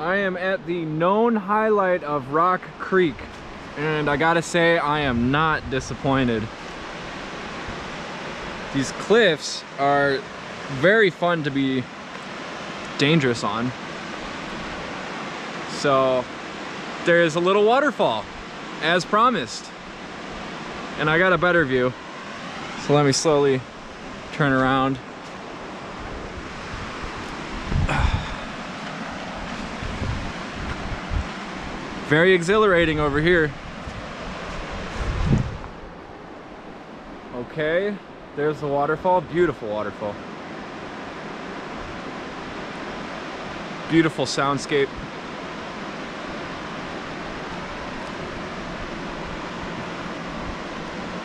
I am at the known highlight of Rock Creek and I gotta say I am not disappointed. These cliffs are very fun to be dangerous on. So there's a little waterfall as promised and I got a better view. So let me slowly turn around. Very exhilarating over here. Okay, there's the waterfall, beautiful waterfall. Beautiful soundscape.